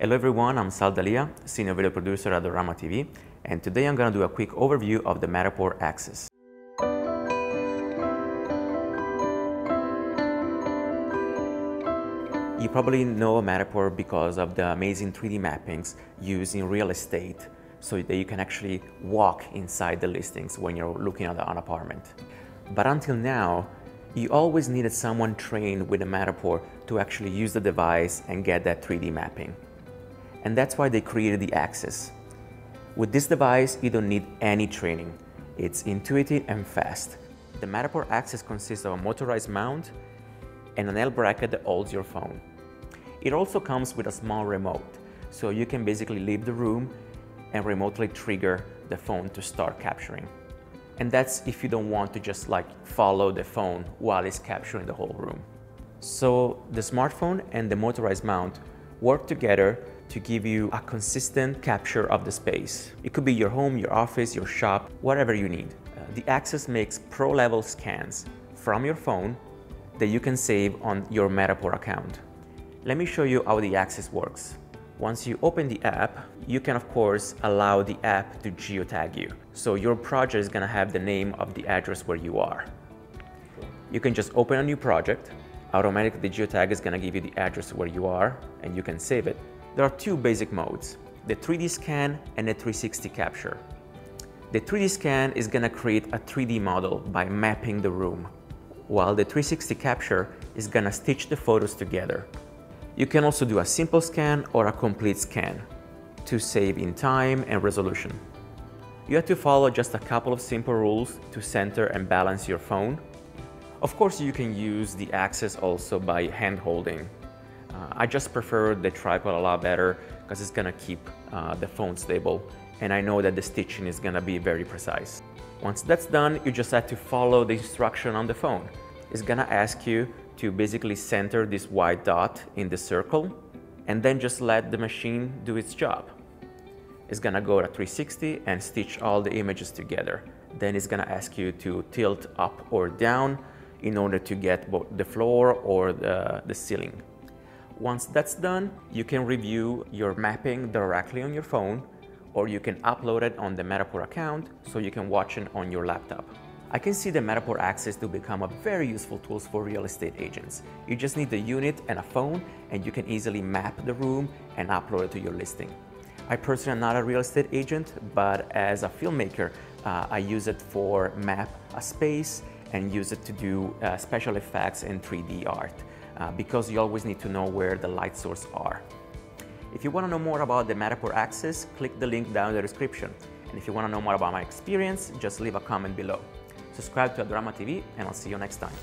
Hello everyone, I'm Sal D'Alia, Senior Video Producer at Adorama TV, and today I'm going to do a quick overview of the Matterport Axis. You probably know Matterport because of the amazing 3D mappings used in real estate so that you can actually walk inside the listings when you're looking at an apartment. But until now, you always needed someone trained with a Matterport to actually use the device and get that 3D mapping. And that's why they created the Axis. With this device, you don't need any training. It's intuitive and fast. The Matterport Axis consists of a motorized mount and an L bracket that holds your phone. It also comes with a small remote, so you can basically leave the room and remotely trigger the phone to start capturing. And that's if you don't want to just like follow the phone while it's capturing the whole room. So the smartphone and the motorized mount work together to give you a consistent capture of the space. It could be your home, your office, your shop, whatever you need. Uh, the Axis makes pro-level scans from your phone that you can save on your Matterport account. Let me show you how the Axis works. Once you open the app, you can of course allow the app to geotag you. So your project is gonna have the name of the address where you are. You can just open a new project, automatically the geotag is gonna give you the address where you are and you can save it. There are two basic modes, the 3D scan and the 360 capture. The 3D scan is gonna create a 3D model by mapping the room, while the 360 capture is gonna stitch the photos together. You can also do a simple scan or a complete scan to save in time and resolution. You have to follow just a couple of simple rules to center and balance your phone. Of course, you can use the Axis also by hand holding. Uh, I just prefer the tripod a lot better because it's gonna keep uh, the phone stable and I know that the stitching is gonna be very precise. Once that's done, you just have to follow the instruction on the phone. It's gonna ask you to basically center this white dot in the circle and then just let the machine do its job. It's gonna go to 360 and stitch all the images together. Then it's gonna ask you to tilt up or down in order to get both the floor or the, the ceiling. Once that's done, you can review your mapping directly on your phone or you can upload it on the Matterport account so you can watch it on your laptop. I can see the Matterport Axis to become a very useful tool for real estate agents. You just need the unit and a phone and you can easily map the room and upload it to your listing. I personally am not a real estate agent, but as a filmmaker, uh, I use it for map a space and use it to do uh, special effects and 3D art uh, because you always need to know where the light source are. If you want to know more about the Matterport Axis, click the link down in the description. And if you want to know more about my experience, just leave a comment below. Subscribe to Adorama TV and I'll see you next time.